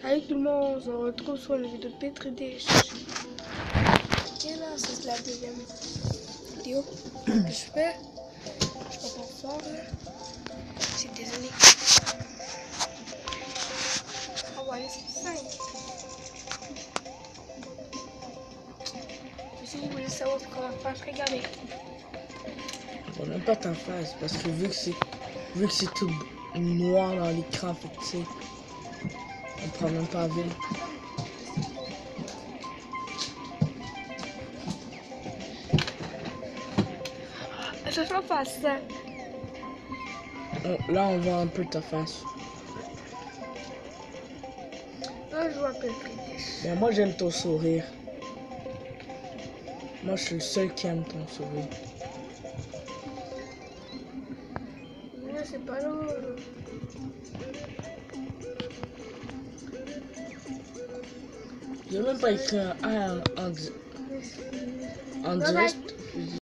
Salut tout le monde, on se retrouve sur une vidéo de Petri Dish. Ok là, ça c'est la deuxième vidéo que je fais. Je pas fort. C'est désolé. On va aller sur 5. Si vous voulez savoir ce qu'on va faire, regardez. On n'aime pas ta face parce que vu que c'est vu que c'est tout noir dans l'écran, fait que tu sais, on prend même pas avec. Je vais faire ça. Là, on voit un peu ta face. Là, je vois. Mais moi, j'aime ton sourire. Moi, je suis le seul qui aime ton sourire. Là, c'est pas drôle. You look like I'm on, on the rest.